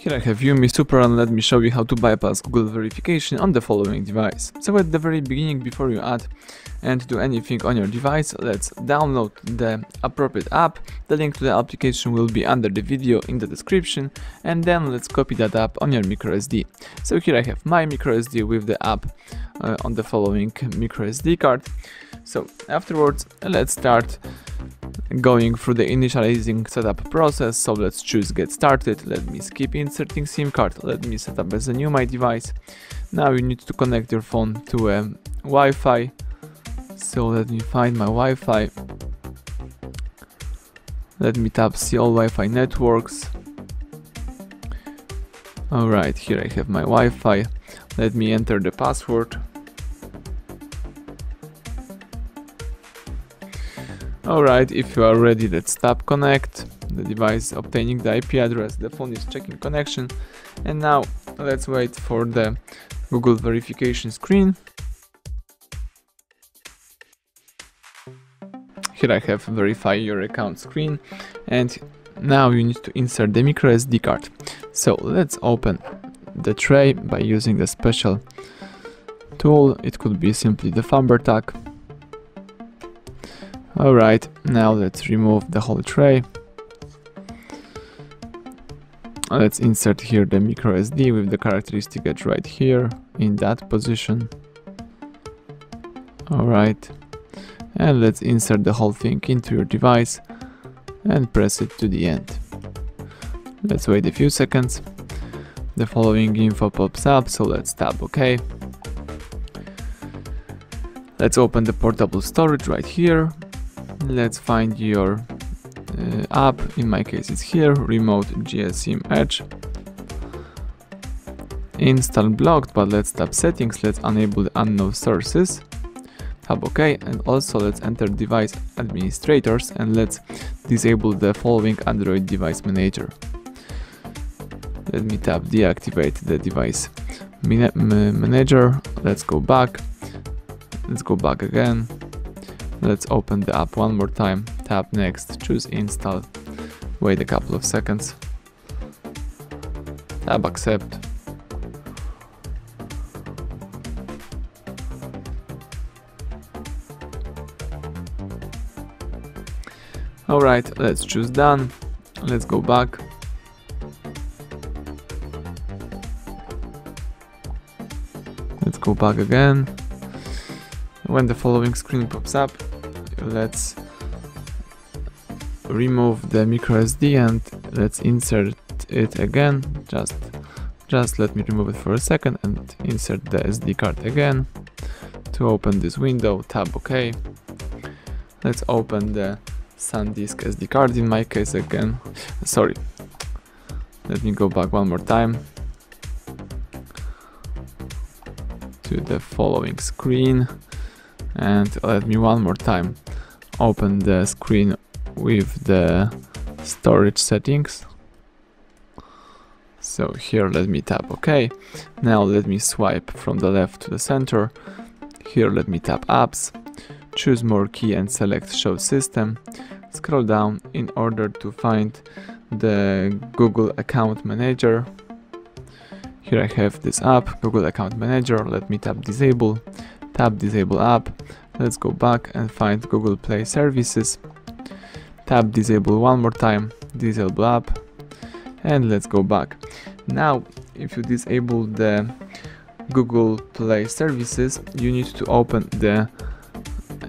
Here I have Yumi Super and let me show you how to bypass Google verification on the following device. So at the very beginning before you add and do anything on your device, let's download the appropriate app. The link to the application will be under the video in the description and then let's copy that app on your microSD. So here I have my microSD with the app uh, on the following microSD card. So afterwards let's start going through the initializing setup process so let's choose get started. Let me skip inserting sim card. Let me set up as a new my device. Now you need to connect your phone to a wi-fi. So let me find my wi-fi. Let me tap see all wi-fi networks. Alright here I have my wi-fi. Let me enter the password Alright, if you are ready, let's tap connect. The device obtaining the IP address, the phone is checking connection. And now let's wait for the Google verification screen. Here I have verify your account screen and now you need to insert the micro SD card. So let's open the tray by using the special tool. It could be simply the Thumper tag Alright, now let's remove the whole tray. Let's insert here the micro SD with the characteristic edge right here in that position. Alright, and let's insert the whole thing into your device and press it to the end. Let's wait a few seconds. The following info pops up, so let's tap OK. Let's open the portable storage right here let's find your uh, app. In my case it's here remote GSM edge. Install blocked but let's tap settings. Let's enable unknown sources. Tap ok. And also let's enter device administrators and let's disable the following android device manager. Let me tap deactivate the device manager. Let's go back. Let's go back again Let's open the app one more time, tap next, choose install, wait a couple of seconds, tap accept. Alright, let's choose done, let's go back. Let's go back again. When the following screen pops up, let's remove the micro SD and let's insert it again. Just just let me remove it for a second and insert the SD card again. To open this window tap OK. Let's open the SanDisk SD card in my case again. Sorry. Let me go back one more time. To the following screen and let me one more time open the screen with the storage settings. So here let me tap OK. Now let me swipe from the left to the center. Here let me tap apps. Choose more key and select show system. Scroll down in order to find the Google account manager. Here I have this app Google account manager. Let me tap disable tap disable app Let's go back and find Google Play services. Tap disable one more time, disable app, and let's go back. Now, if you disable the Google Play services, you need to open the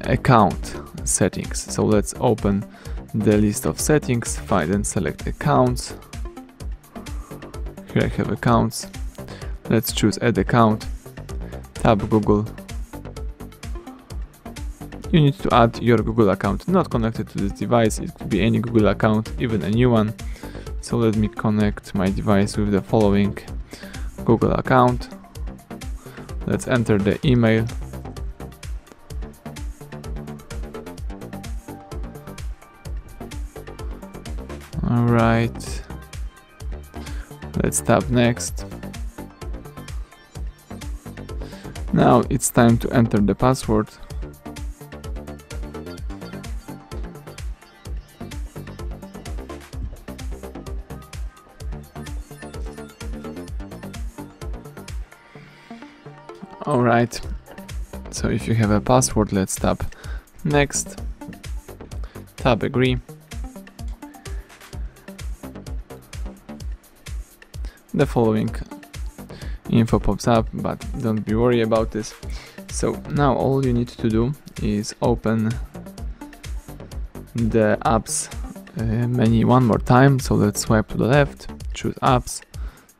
account settings. So let's open the list of settings, find and select accounts. Here I have accounts. Let's choose add account, tap Google you need to add your Google account not connected to this device, it could be any Google account, even a new one. So let me connect my device with the following Google account. Let's enter the email. Alright. Let's tap next. Now it's time to enter the password. Alright, so if you have a password, let's tap next, tap agree. The following info pops up, but don't be worried about this. So now all you need to do is open the apps uh, menu one more time. So let's swipe to the left, choose apps,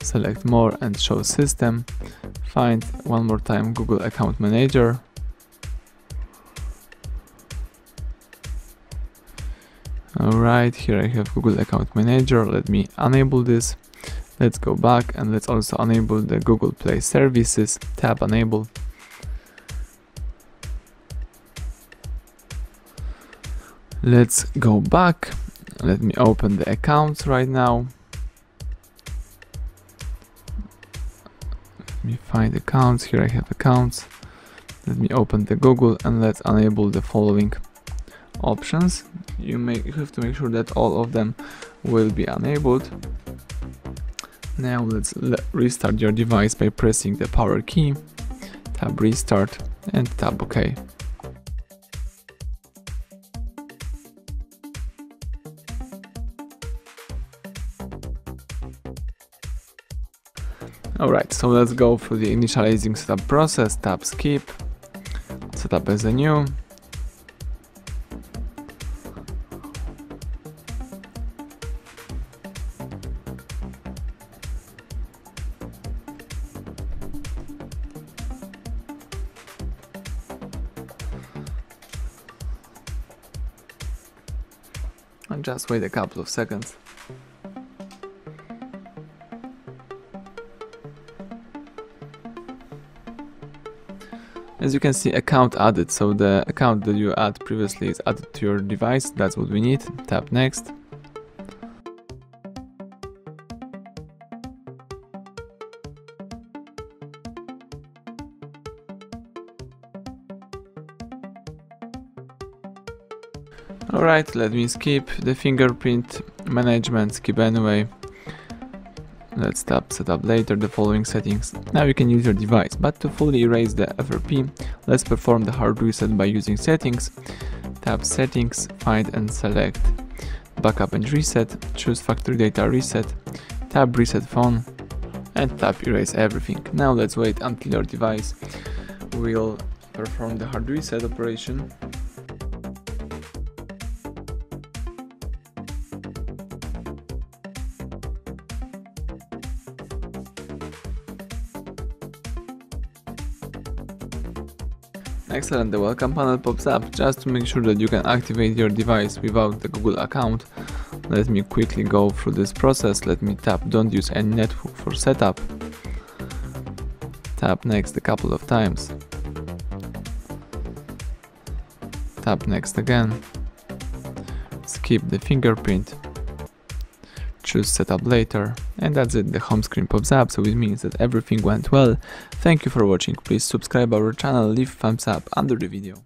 select more and show system find one more time Google Account Manager. Alright, here I have Google Account Manager. Let me enable this. Let's go back and let's also enable the Google Play services. tab enable. Let's go back. Let me open the accounts right now. Me find accounts. Here I have accounts. Let me open the Google and let's enable the following options. You may you have to make sure that all of them will be enabled. Now let's le restart your device by pressing the power key tap restart and tap OK Alright, so let's go through the initializing setup process, tap skip, setup as a new. And just wait a couple of seconds. As you can see, account added, so the account that you add previously is added to your device, that's what we need. Tap next. Alright, let me skip the fingerprint management, skip anyway. Let's tap setup later the following settings. Now you can use your device, but to fully erase the FRP, let's perform the hard reset by using settings. Tap settings, find and select backup and reset, choose factory data reset, tap reset phone and tap erase everything. Now let's wait until your device will perform the hard reset operation Excellent, the welcome panel pops up. Just to make sure that you can activate your device without the Google account, let me quickly go through this process. Let me tap don't use any network for setup. Tap next a couple of times. Tap next again. Skip the fingerprint choose setup later and that's it. The home screen pops up so it means that everything went well. Thank you for watching. Please subscribe our channel leave thumbs up under the video